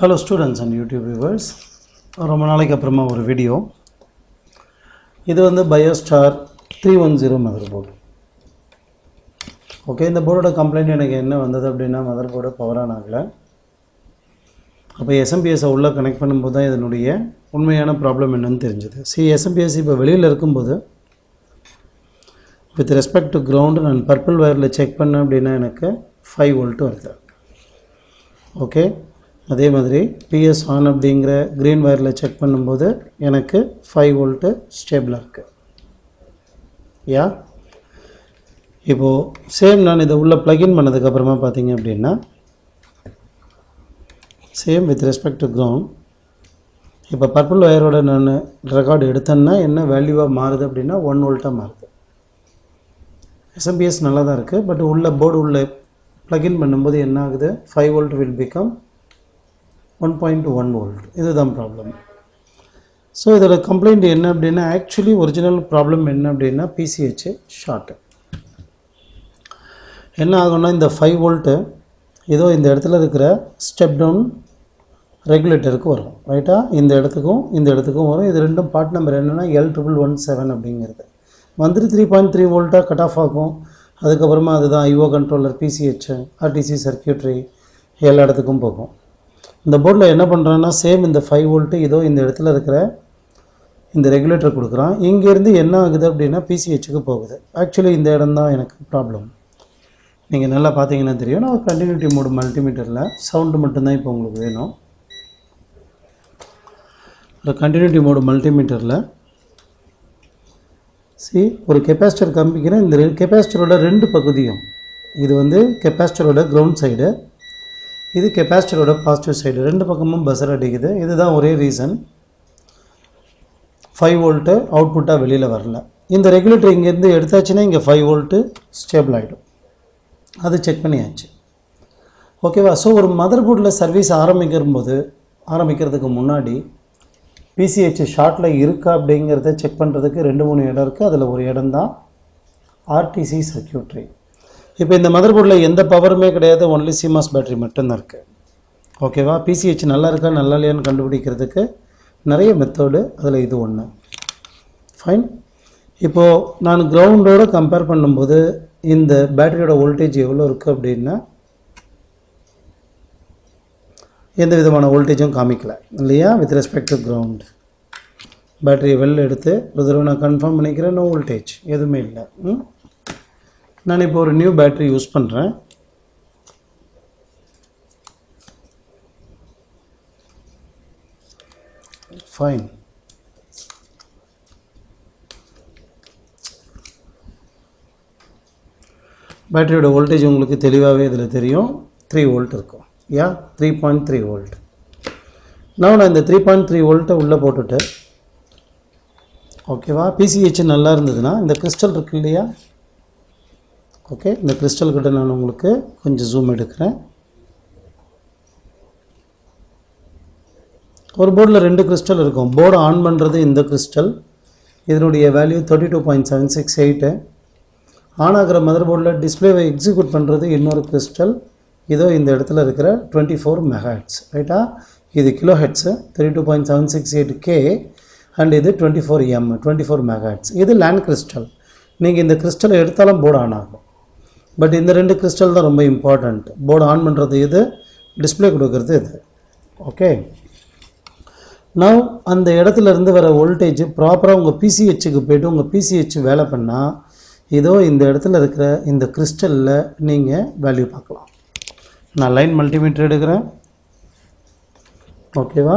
Hello students and YouTube viewers ரொம்ப நாளைக்கு அப்புறமா ஒரு வீடியோ இது வந்து Biostar three one zero motherboard okay இந்த போர்டோட கம்ப்ளைண்ட் எனக்கு என்ன வந்தது அப்படின்னா மதர் போர்டு பவர் ஆன் ஆகலை. அப்போ எஸ்எம்பிஎஸை உள்ளே கனெக்ட் பண்ணும்போது தான் இதனுடைய உண்மையான ப்ராப்ளம் என்னன்னு தெரிஞ்சுது. சி எஸ்எம்பிஎஸ் இப்போ வெளியில் இருக்கும்போது வித் ரெஸ்பெக்ட் டு கிரவுண்டு நான் பர்பிள் வயரில் செக் பண்ணேன் அப்படின்னா எனக்கு ஃபைவ் வோல்ட்டு வருது. ஓகே அதே மாதிரி பிஎஸ் ஆன் அப்படிங்கிற க்ரீன் வயரில் செக் பண்ணும்போது எனக்கு ஃபைவ் வோல்ட்டு ஸ்டேபிளாக இருக்குது யா இப்போது சேம் நான் இதை உள்ளே ப்ளகின் பண்ணதுக்கப்புறமா பார்த்தீங்க அப்படின்னா same with respect to ground இப்போ பர்பிள் வயரோட நான் ரெக்கார்டு எடுத்தேன்னா என்ன வேல்யூவாக மாறுது அப்படின்னா ஒன் வோல்ட்டாக மாறுது. எஸ்எம்பிஎஸ் நல்லா தான் இருக்குது பட் உள்ள போர்டு உள்ள ப்ளகின் பண்ணும்போது என்ன ஆகுது? Five volt will become one point one volt. இதுதான் ப்ராப்ளம் ஸோ இதோட கம்ப்ளைண்ட் என்ன அப்படின்னா ஆக்சுவலி ஒரிஜினல் ப்ராப்ளம் என்ன அப்படின்னா பிசிஹெச் ஷார்ட்டு என்ன ஆகும்னா இந்த ஃபைவ் வோல்ட்டு ஏதோ இந்த இடத்துல இருக்கிற ஸ்டெப் டவுன் ரெகுலேட்டருக்கு வரும் ரைட்டாக இந்த இடத்துக்கும் இந்த இடத்துக்கும் வரும். இது ரெண்டும் பார்ட் நம்பர் என்னென்னா எல் ட்ரிபிள் ஒன் செவன் அப்படிங்கிறது. வந்துட்டு த்ரீ பாயிண்ட் த்ரீ வோல்ட்டாக கட் ஆஃப் ஆகும். அதுக்கப்புறமா அதுதான் IO controller PCH RTC circuitry எல்லா இடத்துக்கும் போகும். இந்த போர்டில் என்ன பண்ணுறான்னா சேம் இந்த ஃபைவ் வோல்ட்டு இதோ இந்த இடத்துல இருக்கிற இந்த ரெகுலேட்டர் கொடுக்குறான். இங்கேருந்து என்ன ஆகுது அப்படின்னா பிசிஹெச்சுக்கு போகுது. ஆக்சுவலி இந்த இடம் தான் எனக்கு ப்ராப்ளம் நீங்கள் நல்லா பார்த்தீங்கன்னா தெரியும். நான் கண்டினியூட்டி மோடு மல்டிமீட்டரில் சவுண்டு மட்டும்தான் இப்போ உங்களுக்கு வேணும். இந்த கண்டினியூட்டி மோடு மல்டிமீட்டரில் சி ஒரு கெப்பாசிட்டர் காமிக்கிறேன். இந்த கெப்பாசிட்டரோட ரெண்டு பகுதியும். இது வந்து கெப்பாசிட்டரோட க்ரௌண்ட் சைடு இது கெப்பாசிட்டரோட பாசிட்டிவ் சைடு ரெண்டு பக்கமும் பஸ்ஸர் அடிக்குது. இதுதான் ஒரே ரீசன் ஃபைவ் வோல்ட்டு அவுட்புட்டாக வெளியில் வரல. இந்த ரெகுலேட்டர் இங்கேருந்து எடுத்தாச்சுன்னா இங்கே ஃபைவ் வோல்ட்டு ஸ்டேபிள் ஆகிடும் அது செக் பண்ணியாச்சு. ஓகேவா ஸோ ஒரு மதர் போர்டில் சர்வீஸ் ஆரம்பிக்கும்போது ஆரம்பிக்கிறதுக்கு முன்னாடி பிசிஹெச் ஷார்ட்டில் இருக்கா அப்படிங்கிறத செக் பண்ணுறதுக்கு ரெண்டு மூணு இடம் இருக்குது அதில் ஒரு இடம் தான் ஆர்டிசி சர்க்கியூட்ரி இப்போ இந்த மதர் போர்டில் எந்த பவருமே கிடையாது ஒன்லி சிமாஸ் பேட்டரி மட்டும்தான் இருக்குது ஓகேவா பிசிஹெச் நல்லா இருக்கா நல்லா இல்லையான்னு கண்டுபிடிக்கிறதுக்கு நிறைய மெத்தடு அதில் இது ஒன்று ஃபைன் இப்போது நான் கிரவுண்டோடு கம்பேர் பண்ணும்போது இந்த பேட்டரியோட வோல்டேஜ் எவ்வளோ இருக்குது அப்படின்னா எந்த விதமான வோல்டேஜும் காமிக்கலை. இல்லையா? வித் ரெஸ்பெக்ட் டு கிரவுண்ட் பேட்டரியை வெளில எடுத்து ஒரு தடவை நான் கன்ஃபார்ம் பண்ணிக்கிறேன் நோ வோல்டேஜ் எதுவுமே இல்லை. ம்? நான் இப்போ ஒரு நியூ பேட்டரி யூஸ் பண்ணுறேன் ஃபைன் பேட்டரியோட வோல்டேஜ் உங்களுக்கு தெளிவாகவே இதில் தெரியும். த்ரீ வோல்ட் இருக்கும். Yeah three point three volt நான் நான் இந்த த்ரீ பாயிண்ட் த்ரீ வோல்ட்டை உள்ளே போட்டுட்டு ஓகேவா பிசிஹெச் நல்லா இருந்ததுன்னா இந்த கிறிஸ்டல் இருக்கு இல்லையா? ஓகே இந்த கிறிஸ்டல் கிட்ட நான் உங்களுக்கு கொஞ்சம் ஜூம் எடுக்கிறேன். ஒரு போர்டில் ரெண்டு கிறிஸ்டல் இருக்கும். போர்டு ஆன் பண்ணுறது இந்த கிறிஸ்டல் இதனுடைய value thirty two point seven six eight on ஆகிற மதர் போர்டில் டிஸ்பிளேவை எக்ஸிக்யூட் பண்ணுறது இன்னொரு கிறிஸ்டல் இதோ இந்த இடத்துல இருக்கிற டுவெண்ட்டி ஃபோர் மெகாஹெட்ஸ் ரைட்டா இது kilohertz thirty two point seven six eight K and இது twenty four M twenty four megahertz இது லேண்ட் கிறிஸ்டல் நீங்கள் இந்த கிறிஸ்டலை எடுத்தாலும் போர்டு ஆன் ஆகும். பட் இந்த ரெண்டு கிறிஸ்டல் தான் ரொம்ப இம்பார்ட்டண்ட் போர்டு ஆன் பண்ணுறது இது டிஸ்பிளே கொடுக்கறது இது ஓகே நான் அந்த இடத்துல இருந்து வர வோல்டேஜ் ப்ராப்பராக உங்கள் பிசிஹெச்சுக்கு போய்ட்டு உங்கள் பிசிஹெச் வேலை பண்ணால் இதோ இந்த இடத்துல இருக்கிற இந்த கிறிஸ்டலில் நீங்கள் வேல்யூ பார்க்கலாம். நான் லைன் மல்டிமீட்டர் எடுக்கிறேன். ஓகேவா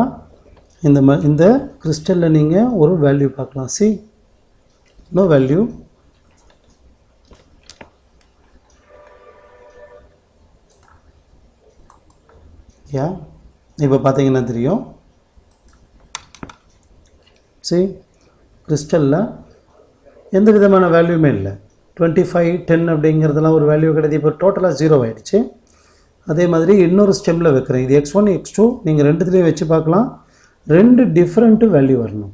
இந்த ம இந்த கிறிஸ்டலில் நீங்கள் ஒரு வேல்யூ பார்க்கலாம். சி நோ வேல்யூ யா இப்போ பார்த்தீங்கன்னா தெரியும். சரி கிறிஸ்டலில் எந்த விதமான வேல்யூமே இல்லை. டுவெண்ட்டி ஃபைவ் டென் அப்படிங்கிறதெல்லாம் ஒரு வேல்யூ கிடையாது. இப்போ டோட்டலாக ஜீரோ ஆகிடுச்சு அதே மாதிரி இன்னொரு ஸ்டெம்மில் வைக்கிறேன். இது எக்ஸ் ஒன் எக்ஸ் டூ நீங்கள் ரெண்டுத்துலேயும் வச்சு பார்க்கலாம். ரெண்டு டிஃப்ரெண்ட்டு வேல்யூ வரணும்.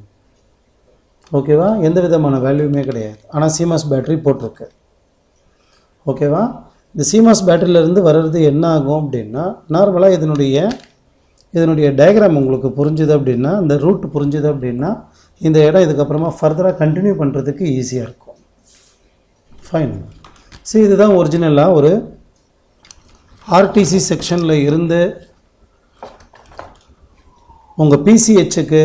ஓகேவா எந்த விதமான வேல்யூமே கிடையாது. ஆனால் சிமாஸ் பேட்டரி போட்டிருக்கு. ஓகேவா இந்த சீமாஸ் பேட்டரியிலேருந்து வர்றது என்ன ஆகும் அப்படின்னா நார்மலாக இதனுடைய இதனுடைய டயக்ராம் உங்களுக்கு புரிஞ்சுது அப்படின்னா இந்த ரூட் புரிஞ்சுது அப்படின்னா இந்த இடம் இதுக்கப்புறமா ஃபர்தராக கண்டினியூ பண்ணுறதுக்கு ஈஸியாக இருக்கும். ஃபைன் சரி இதுதான் ஒரிஜினலாக ஒரு ஆர்டிசி செக்ஷனில் இருந்து உங்கள் பிசிஹெச்சுக்கு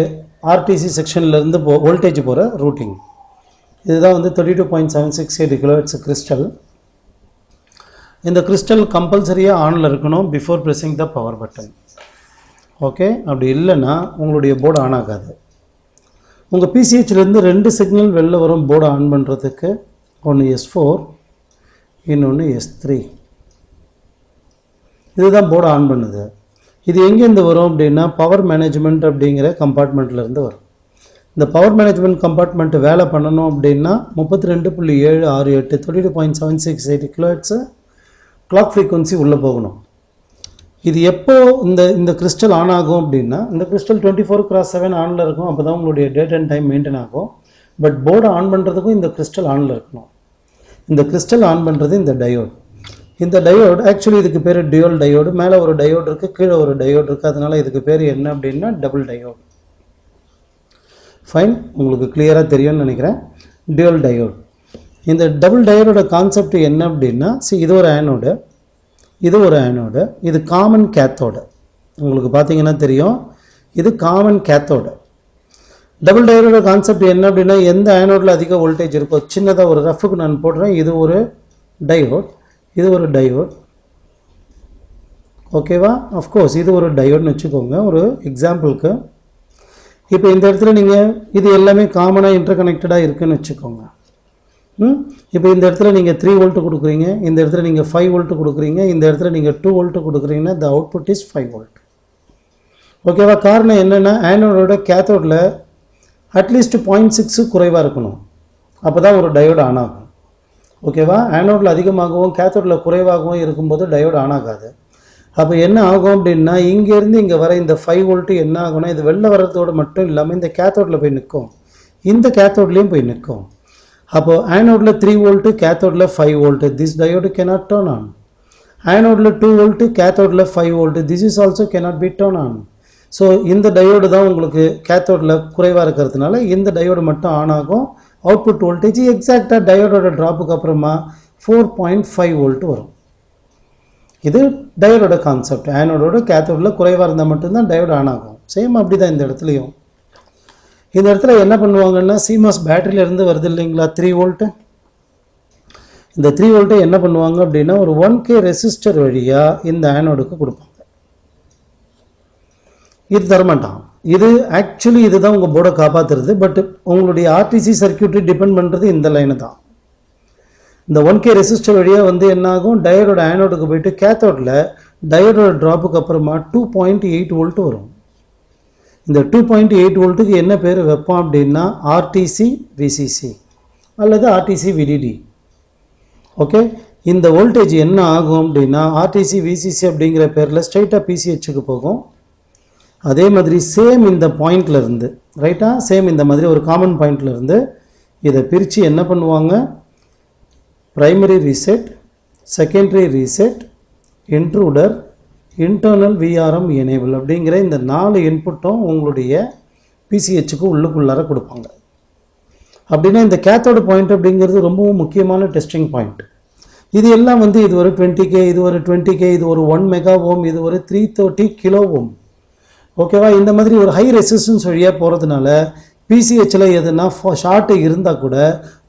ஆர்டிசி செக்ஷன்லேருந்து போ வோல்டேஜ் போகிற ரூட்டிங் இதுதான் வந்து thirty two point seven six eight kilohertz crystal இந்த கிறிஸ்டல் கம்பல்சரியாக ஆனில் இருக்கணும் before pressing the power button okay அப்படி இல்லைன்னா உங்களுடைய போர்டு ஆன் ஆகாது. உங்கள் பிசிஹெச்லேருந்து ரெண்டு சிக்னல் வெளில வரும் போர்டு ஆன் பண்ணுறதுக்கு ஒன்று எஸ் ஃபோர் இன்னொன்று எஸ் த்ரீ இதுதான் போர்டு ஆன் பண்ணுது. இது எங்கேருந்து வரும் அப்படின்னா பவர் மேனேஜ்மெண்ட் அப்படிங்கிற கம்பார்ட்மெண்ட்லேருந்து வரும். இந்த பவர் மேனேஜ்மெண்ட் கம்பார்ட்மெண்ட் வேலை பண்ணணும் அப்படின்னா முப்பத்தி ரெண்டு புள்ளி ஏழு ஆறு எட்டு thirty two point seven six eight kilohertz clock frequency உள்ளே போகணும். இது எப்போ இந்த இந்த கிறிஸ்டல் ஆன் ஆகும் அப்படின்னா இந்த crystal twenty four cross seven ஆனில் இருக்கும் அப்போ தான் உங்களுடைய டேட் அண்ட் டைம் மெயின்டைன் ஆகும். பட் போர்டை ஆன் பண்ணுறதுக்கும் இந்த கிறிஸ்டல் ஆனில் இருக்கணும். இந்த கிறிஸ்டல் ஆன் பண்ணுறது இந்த டயோட் இந்த டயோடு ஆக்சுவலி இதுக்கு பேர் டியோல் டயோடு மேலே ஒரு டயோடு இருக்குது கீழே ஒரு டயோடு இருக்குது அதனால் இதுக்கு பேர் என்ன அப்படின்னா டபுள் டயோடு ஃபைன் உங்களுக்கு கிளியராக தெரியும்னு நினைக்கிறேன். டியூல் டயோட் இந்த டபுள் டயரோட கான்செப்ட் என்ன அப்படின்னா சி இது ஒரு ஆனோடு இது ஒரு ஆனோடு இது காமன் கேத்தோடு உங்களுக்கு பார்த்தீங்கன்னா தெரியும் இது காமன் கேத்தோடு டபுள் டயரோட கான்செப்ட் என்ன அப்படின்னா எந்த ஆனோடில் அதிக வோல்டேஜ் இருக்கோ சின்னதாக ஒரு ரஃபுக்கு நான் போடுறேன் இது ஒரு டயோட் இது ஒரு டயோட் ஓகேவா அஃப்கோர்ஸ் இது ஒரு டயோட்னு வச்சுக்கோங்க ஒரு எக்ஸாம்பிளுக்கு இப்போ இந்த இடத்துல நீங்கள் இது எல்லாமே காமனாக இன்டர் கனெக்டடாக இருக்குதுன்னு வச்சுக்கோங்க. இப்போ இந்த இடத்துல நீங்கள் த்ரீ வோல்ட்டு கொடுக்குறீங்க இந்த இடத்துல நீங்கள் ஃபைவ் வோல்ட்டு கொடுக்குறீங்க இந்த இடத்துல நீங்கள் two volt கொடுக்குறீங்கன்னா the output is five volt ஓகேவா காரணம் என்னென்னா ஆனோடோட கேத்தோடில் அட்லீஸ்ட் பாயிண்ட் சிக்ஸு குறைவாக இருக்கணும். அப்போ தான் ஒரு டயோடு ஆன் ஆகும். ஓகேவா ஆனோடில் அதிகமாகவும் கேத்தோடில் குறைவாகவும் இருக்கும்போது டயோடு ஆன் ஆகாது. அப்போ என்ன ஆகும் அப்படின்னா இங்கேருந்து இங்கே வர இந்த ஃபைவ் வோல்ட்டு என்ன ஆகும்னா இது வெளில வர்றதோடு மட்டும் இல்லாமல் இந்த கேத்தோடில் போய் நிற்கும். இந்த கேத்தோட்லேயும் போய் நிற்கும். அப்போ ஆனோடில் three volt கேத்தோடில் five volt this diode cannot turn on ஆனோடில் two volt கேத்தோடில் five volt this is also cannot be turn on so இந்த டயோடு தான் உங்களுக்கு கேத்தோடில் குறைவாக இருக்கிறதுனால இந்த டயோடு மட்டும் ஆன் ஆகும். அவுட்புட் வோல்டேஜ் எக்ஸாக்டாக டயோடோட ட்ராப்புக்கு அப்புறமா ஃபோர் பாயிண்ட் ஃபைவ் வோல்ட் வரும். இது டயோடோட கான்செப்ட் ஆனோடோட கேத்தோடில் குறைவாக இருந்தால் மட்டும்தான் டயோடு ஆன் ஆகும். சேம் அப்படி தான் இந்த இடத்துலையும். இந்த இடத்துல என்ன பண்ணுவாங்கன்னா சிமாஸ் பேட்டரியிலேருந்து வருது இல்லைங்களா த்ரீ வோல்ட்டு இந்த த்ரீ வோல்ட்டை என்ன பண்ணுவாங்க அப்படின்னா ஒரு ஒன் கே ரெசிஸ்டர் வழியாக இந்த ஆனோடுக்கு கொடுப்பாங்க. இது தரமாட்டான். இது ஆக்சுவலி இதுதான் உங்கள் போர்டை காப்பாற்றுறது பட் உங்களுடைய ஆர்டிசி சர்க்கியூட்டரி டிபெண்ட் பண்ணுறது இந்த லைனு தான். இந்த ஒன் கே ரெசிஸ்டர் வழியாக வந்து என்ன ஆகும் டயோடோட ஆனோடுக்கு போயிட்டு கேத்தோடில் டயரோட ட்ராப்புக்கு அப்புறமா டூ பாயிண்ட் எயிட் வோல்ட் வரும். இந்த டூ பாயிண்ட் எயிட் வோல்ட்டுக்கு என்ன பேர் வைப்போம் அப்படின்னா ஆர்டிசி விசிசி அல்லது ஆர்டிசி விடிடி ஓகே இந்த வோல்டேஜ் என்ன ஆகும் அப்படின்னா ஆர்டிசி விசிசி அப்படிங்கிற பேரில் ஸ்ட்ரைட்டாக பிசிஹெச்சுக்கு போகும். அதே மாதிரி சேம் இந்த பாயிண்ட்லேருந்து ரைட்டாக சேம் இந்த மாதிரி ஒரு காமன் பாயிண்ட்லேருந்து இதை பிரித்து என்ன பண்ணுவாங்க? Primary reset secondary reset intruder internal VRM enable அப்படிங்கிற இந்த நாலு இன்புட்டும் உங்களுடைய பிசிஹெச்சுக்கு உள்ளுக்குள்ளார கொடுப்பாங்க. அப்படின்னா இந்த கேத்தோட பாயிண்ட் அப்படிங்கிறது ரொம்பவும் முக்கியமான டெஸ்டிங் பாயிண்ட் இது எல்லாம் வந்து இது ஒரு டுவெண்ட்டி கே இது ஒரு டுவெண்ட்டி கே இது ஒரு ஒன் மெகா ஓம் இது ஒரு த்ரீ தேர்ட்டி கிலோ ஓம் ஓகேவா இந்த மாதிரி ஒரு ஹை ரெசிஸ்டன்ஸ் வழியாக போகிறதுனால பிசிஹெச்சில் எதுனா ஷார்ட்டு இருந்தால் கூட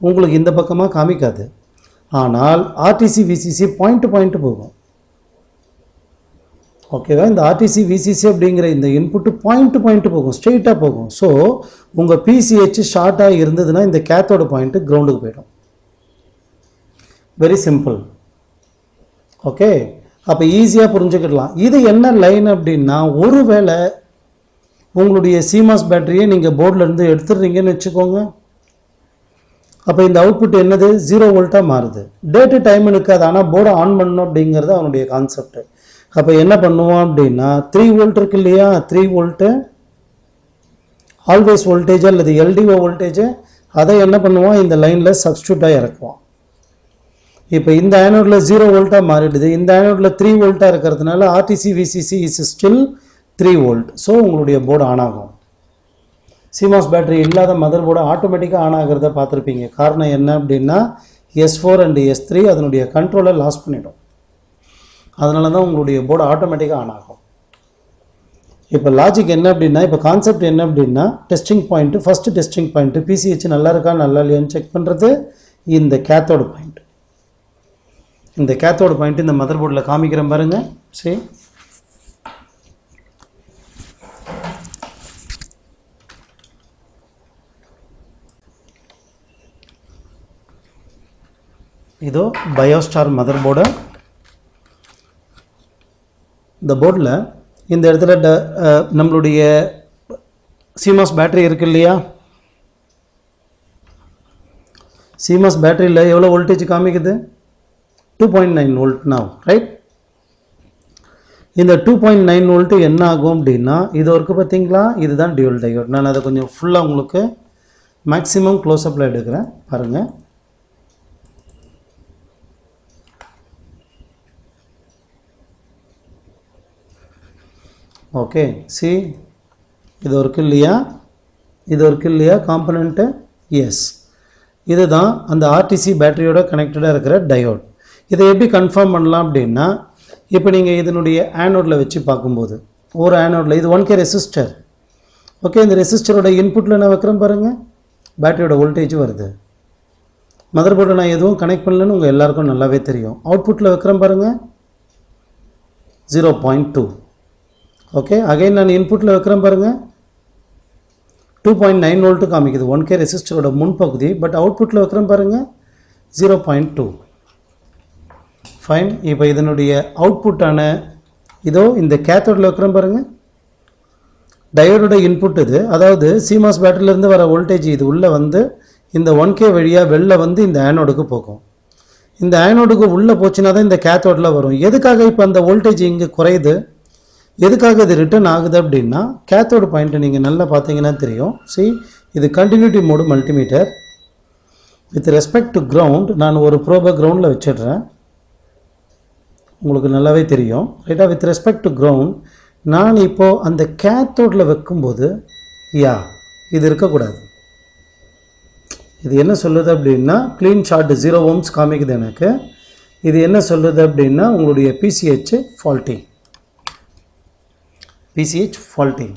உங்களுக்கு இந்த பக்கமாக காமிக்காது. ஆனால் RTC VCC point to point போகும். ஓகேவா இந்த ஆர்டிசி விசிசி அப்படிங்கிற இந்த இன்புட்டு பாயிண்ட் டு பாயிண்ட் போகும் ஸ்ட்ரெயிட்டாக போகும். ஸோ உங்கள் பிசிஹெச் ஷார்ட்டாக இருந்ததுன்னா இந்த கேத்தோட பாயிண்ட்டு கிரவுண்டுக்கு போயிடும். வெரி சிம்பிள் ஓகே அப்போ ஈஸியாக புரிஞ்சுக்கிடலாம். இது என்ன லைன் அப்படின்னா ஒருவேளை உங்களுடைய சிமாஸ் பேட்டரியை நீங்கள் போர்டிலேருந்து எடுத்துடுறீங்கன்னு வச்சுக்கோங்க. அப்போ இந்த அவுட்புட் என்னது? ஜீரோ வோல்ட்டாக மாறுது. டேட்டு டைம் இருக்காது ஆனால் போர்டை ஆன் பண்ணணும் அப்படிங்கிறது அவனுடைய கான்செப்ட் அப்போ என்ன பண்ணுவோம் அப்படின்னா த்ரீ வோல்ட் இருக்கு இல்லையா? த்ரீ வோல்ட்டு ஆல்வேஸ் வோல்டேஜ் அல்லது எல்டிஓ வோல்டேஜு அதை என்ன பண்ணுவோம்? இந்த லைனில் சப்ஸ்டியூட்டாக இறக்குவோம். இப்போ இந்த ஆனோடில் ஜீரோ வோல்ட்டாக மாறிடுது. இந்த ஆனோடில் த்ரீ வோல்ட்டாக இருக்கிறதுனால RTC VCC is still three volt so உங்களுடைய போர்டு ஆன் ஆகும். சிமாஸ் பேட்டரி இல்லாத மதர் போர்டு ஆட்டோமேட்டிக்காக ஆன் ஆகிறத பார்த்துருப்பீங்க. காரணம் என்ன அப்படின்னா S four and S three அதனுடைய கண்ட்ரோலை லாஸ் பண்ணிடும். அதனால தான் உங்களுடைய போர்டு ஆட்டோமேட்டிக்காக ஆன் ஆகும். இப்போ லாஜிக் என்ன அப்படின்னா இப்போ கான்செப்ட் என்ன அப்படின்னா testing point first testing point PCH நல்லா இருக்கா நல்லா இல்லையான்னு செக் பண்ணுறது இந்த கேத்தோட பாயிண்ட் இந்த கேத்தோட பாயிண்ட் இந்த மதர் போர்டில் காமிக்கிறேன் பாருங்க. சரி இதோ பயோஸ்டார் மதர் போர்டை இந்த போர்டில் இந்த இடத்துல ட நம்மளுடைய சிமாஸ் பேட்டரி இருக்கு இல்லையா? சிமாஸ் பேட்டரியில் எவ்வளோ வோல்டேஜ் காமிக்குது? Two point nine volt now right இந்த டூ பாயிண்ட் நைன் வோல்ட்டு என்ன ஆகும் அப்படின்னா இது வரைக்கும் பார்த்தீங்களா? இதுதான் டியூல் டயோட் நான் அதை கொஞ்சம் ஃபுல்லாக உங்களுக்கு மேக்ஸிமம் க்ளோஸ்அப்பில் எடுக்கிறேன். பாருங்கள் ஓகே. சி இது ஒரு இல்லையா இது ஒரு இல்லையா காம்பனண்ட்டு எஸ். இதுதான் அந்த ஆர்டிசி பேட்டரியோட கனெக்டடாக இருக்கிற டயோட் இதை எப்படி கன்ஃபார்ம் பண்ணலாம் அப்படின்னா இப்போ நீங்கள் இதனுடைய ஆனோடில் வச்சு பார்க்கும்போது ஒரு ஆனோடில் இது ஒன் கே ரெசிஸ்டர் ஓகே இந்த ரெசிஸ்டரோட இன்புட்டில் நான் வைக்கிறேன் பாருங்கள் பேட்டரியோட வோல்டேஜ் வருது. மதர் போர்டை நான் எதுவும் கனெக்ட் பண்ணலன்னு உங்கள் எல்லாருக்கும் நல்லாவே தெரியும். அவுட்புட்டில் வைக்கிறேன் பாருங்கள் zero point two okay again நான் இன்புட்டில் வைக்கிறேன் பாருங்கள் டூ பாயிண்ட் நைன் வோல்ட்டு காமிக்குது. ஒன் கே ரெசிஸ்டரோட முன்பகுதி பட் அவுட்புட்டில் வைக்கிறேன் பாருங்கள் ஜீரோ பாயிண்ட் டூ ஃபைன் இப்போ இதனுடைய அவுட்புட்டான இதோ இந்த கேத்தோடில் வைக்கிறேன் பாருங்கள் டயோடோட இன்புட் இது. அதாவது சிமாஸ் பேட்டரியிலேருந்து வர வோல்டேஜ் இது உள்ளே வந்து இந்த ஒன் கே வழியாக வெளில வந்து இந்த ஆனோடுக்கு போகும். இந்த ஆனோடுக்கு உள்ளே போச்சுன்னா தான் இந்த கேத்தோடில் வரும். எதுக்காக இப்போ அந்த வோல்டேஜ் இங்கே குறையுது? எதுக்காக இது ரிட்டர்ன் ஆகுது அப்படின்னா கேத்தோட பாயிண்ட்டை நீங்கள் நல்லா பார்த்தீங்கன்னா தெரியும். சி இது continuity mode multimeter with respect to ground நான் ஒரு ப்ரோபை கிரவுண்டில் வச்சிடுறேன். உங்களுக்கு நல்லாவே தெரியும். ரைட்டாக வித் ரெஸ்பெக்ட் டு கிரவுண்ட் நான் இப்போது அந்த கேத்தோடில் வைக்கும்போது யா இது இருக்கக்கூடாது. இது என்ன சொல்லுது அப்படின்னா க்ளீன் ஷார்ட் ஜீரோ ஓம்ஸ் காமிக்குது எனக்கு. இது என்ன சொல்லுது அப்படின்னா உங்களுடைய பிசிஹெச் ஃபால்ட்டி பிசிஹெச் ஃபால்ட்டி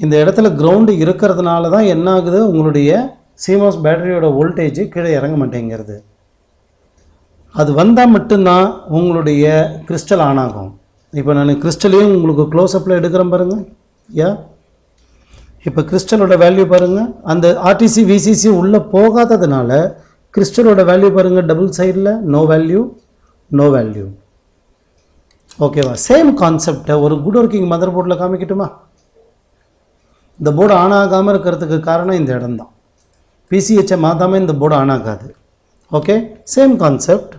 இந்த இடத்துல கிரவுண்டு இருக்கிறதுனால தான் என்ன ஆகுது உங்களுடைய சிமாஸ் பேட்டரியோட வோல்டேஜ் கீழே இறங்க மாட்டேங்கிறது. அது வந்தால் மட்டும்தான் உங்களுடைய கிறிஸ்டல் ஆன் ஆகும். இப்போ நான் கிறிஸ்டலையும் உங்களுக்கு க்ளோஸ்அப்பில் எடுக்கிறேன் பாருங்கள் யா? இப்போ கிறிஸ்டலோட வேல்யூ பாருங்கள் அந்த ஆர்டிசி விசிசி உள்ளே போகாததுனால கிறிஸ்டலோட வேல்யூ பாருங்கள் டபுள் சைடில் நோ வேல்யூ நோ வேல்யூ ஓகேவா சேம் கான்செப்டை ஒரு குட் ஒர்க்கிங் மதர் போர்டில் காமிக்கட்டுமா? இந்த போர்டு ஆன் ஆகாமல் இருக்கிறதுக்கு காரணம் இந்த இடம் தான். பிசிஹெச்சை மாற்றாமல் இந்த போர்டு ஆன் ஆகாது. ஓகே சேம் கான்செப்ட்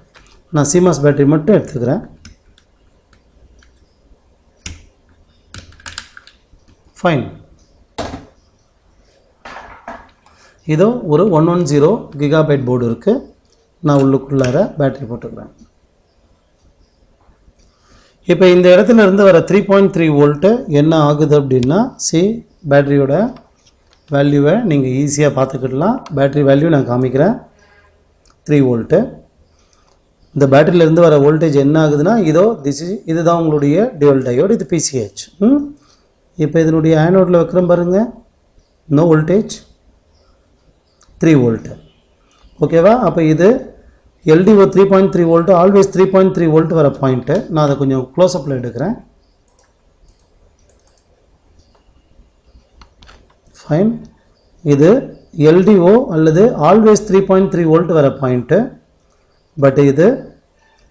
நான் சிமாஸ் பேட்டரி மட்டும் எடுத்துக்கிறேன். ஃபைன் இதோ ஒரு one one zero gigabyte board இருக்குது நான் உள்ளுக்குள்ளார பேட்டரி போட்டுக்கிறேன். இப்போ இந்த இடத்துல இருந்து வர த்ரீ பாயிண்ட் த்ரீ வோல்ட்டு என்ன ஆகுது அப்படின்னா சி பேட்டரியோட வேல்யூவை நீங்கள் ஈஸியாக பார்த்துக்கிடலாம். பேட்டரி வேல்யூ நான் காமிக்கிறேன். த்ரீ வோல்ட்டு இந்த பேட்டரியிலேருந்து வர வோல்டேஜ் என்ன ஆகுதுன்னா இதோ திஸ் இஸ் இதுதான் உங்களுடைய டியூவல் டயோடு இது பிசிஹெச் ம்? இப்போ இதனுடைய ஆனோடில் வைக்கிறேன் பாருங்க. நோ வோல்டேஜ் த்ரீ வோல்ட்டு ஓகேவா அப்போ இது LDO three point three volt always three point three volt வர பாயிண்ட்டு நான் அதை கொஞ்சம் க்ளோஸ்அப்பில் எடுக்கிறேன். ஃபைன் இது எல்டிஓ அல்லது always three point three volt வர பாயிண்ட்டு பட் இது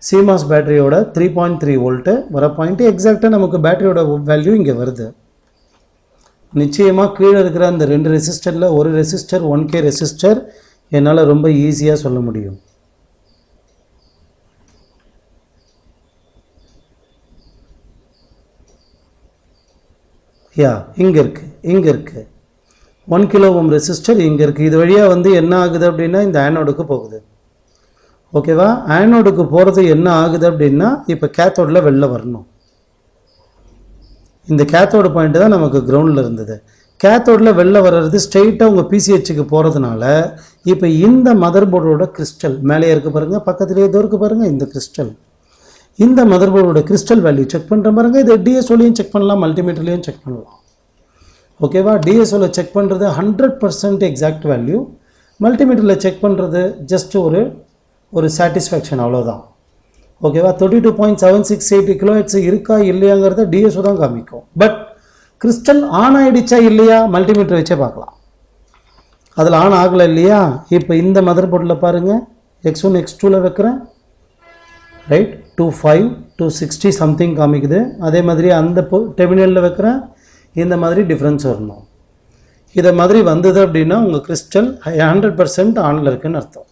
சிமாஸ் பேட்டரியோட த்ரீ பாயிண்ட் த்ரீ வோல்ட்டு வர பாயிண்ட்டு எக்ஸாக்டாக நமக்கு பேட்டரியோட வேல்யூ இங்கே வருது. நிச்சயமாக கீழே இருக்கிற அந்த ரெண்டு ரெசிஸ்டரில் ஒரு ரெசிஸ்டர் ஒன் கே ரெசிஸ்டர் என்னால் ரொம்ப ஈஸியாக சொல்ல முடியும். யா இங்கே இருக்குது இங்கே இருக்குது ஒன் கிலோ ஓம் ரெசிஸ்டர் இங்கே இருக்குது இது வழியாக வந்து என்ன ஆகுது அப்படின்னா இந்த ஆனோடுக்கு போகுது. ஓகேவா ஆனோடுக்கு போகிறது என்ன ஆகுது அப்படின்னா இப்போ கேத்தோடில் வெளில வரணும். இந்த கேத்தோடு பாயிண்ட் தான் நமக்கு கிரவுண்டில் இருந்தது. கேத்தோடில் வெளில வர்றது ஸ்ட்ரெயிட்டாக உங்கள் பிசிஹெச்சுக்கு போகிறதுனால இப்போ இந்த மதர் போர்டோட கிறிஸ்டல் மேலே இருக்குது பாருங்கள் பக்கத்துலேயே இதோ இருக்குது பாருங்கள் இந்த கிறிஸ்டல் இந்த மதர் போர்டோட கிறிஸ்டல் வேல்யூ செக் பண்ணுற பாருங்க. இது டிஎஸ்ஓலையும் செக் பண்ணலாம் மல்டிமீட்டர்லையும் செக் பண்ணலாம். ஓகேவா டிஎஸ்ஓவில் செக் பண்ணுறது ஹண்ட்ரட் பர்சன்ட் எக்ஸாக்ட் வேல்யூ மல்டிமீட்டரில் செக் பண்ணுறது ஜஸ்ட் ஒரு ஒரு சாட்டிஸ்ஃபேக்ஷன் அவ்வளோதான் ஓகேவா thirty two point seven six eight kilohertz இருக்கா இல்லையாங்கிறத டிஎஸ்ஓ தான் காமிக்கும். பட் கிறிஸ்டல் ஆன் ஆகிடுச்சா இல்லையா? மல்டிமீட்டர் வச்சே பார்க்கலாம். அதில் ஆன் ஆகலை இல்லையா? இப்போ இந்த மதர் போர்டில் பாருங்கள் எக்ஸ் ஒன் எக்ஸ் டூவில் வைக்கிறேன். Right two five two sixty something காமிக்குது. அதே மாதிரி அந்த டெர்மினலில் வைக்கிற இந்த மாதிரி டிஃப்ரென்ஸ் வரணும். இதை மாதிரி வந்தது அப்படின்னா உங்கள் கிறிஸ்டல் ஹண்ட்ரட் பர்சன்ட் ஆனில் இருக்குன்னு அர்த்தம்.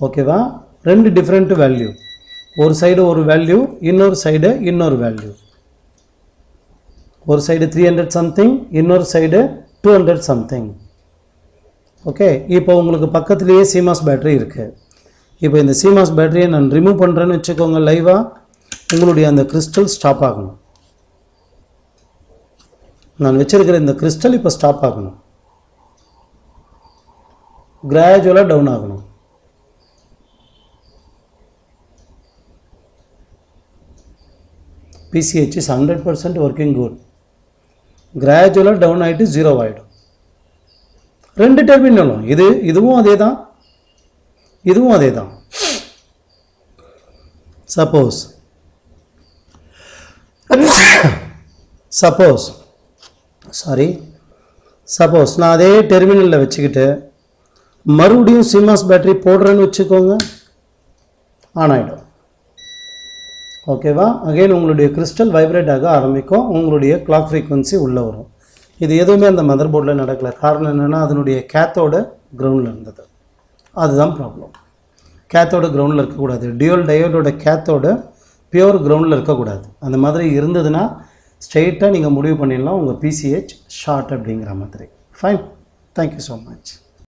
ஓகேவா ரெண்டு டிஃப்ரெண்ட் வேல்யூ ஒரு சைடு ஒரு வேல்யூ இன்னொரு சைடு இன்னொரு வேல்யூ ஒரு சைடு த்ரீ ஹண்ட்ரட் சம்திங் இன்னொரு side two hundred something okay இப்போ உங்களுக்கு பக்கத்துலேயே சிமாஸ் பேட்டரி இருக்குது இப்போ இந்த சிமாஸ் பேட்டரியை நான் ரிமூவ் பண்ணுறேன்னு வச்சுக்கோங்க லைவாக உங்களுடைய அந்த கிறிஸ்டல் ஸ்டாப் ஆகணும். நான் வச்சுருக்கிற இந்த கிறிஸ்டல் இப்போ ஸ்டாப் ஆகணும். கிராஜுவலாக டவுன் ஆகணும். PCH is hundred percent working good கிராஜுவலாக டவுன் ஆகிட்டு ஜீரோ ஆகிடும் ரெண்டு டெர்மினலும் இது இதுவும் அதே தான் இதுவும் அதே தான் சப்போஸ் சப்போஸ் சாரி சப்போஸ் நான் அதே டெர்மினலில் வச்சுக்கிட்டு மறுபடியும் சிமாஸ் பேட்டரி போடுறேன்னு வச்சுக்கோங்க. ஆன் ஆகிடும் ஓகேவா அகைன் உங்களுடைய கிறிஸ்டல் வைப்ரேட் ஆக ஆரம்பிக்கும். உங்களுடைய கிளாக் ஃப்ரீக்வன்சி உள்ளே வரும். இது எதுவுமே அந்த மதர் போர்டில் நடக்கல. காரணம் என்னென்னா அதனுடைய கேத்தோட கிரவுண்டில் இருந்தது. அதுதான் ப்ராப்ளம் கேத்தோட கிரவுண்டில் இருக்கக்கூடாது. டியூல் டயோடோட கேத்தோட பியூர் கிரவுண்டில் இருக்கக்கூடாது. அந்த மாதிரி இருந்ததுன்னா ஸ்ட்ரெயிட்டாக நீங்கள் முடிவு பண்ணிடலாம். உங்கள் பிசிஹெச் ஷார்ட் அப்படிங்கிற மாதிரி. Fine thank you so much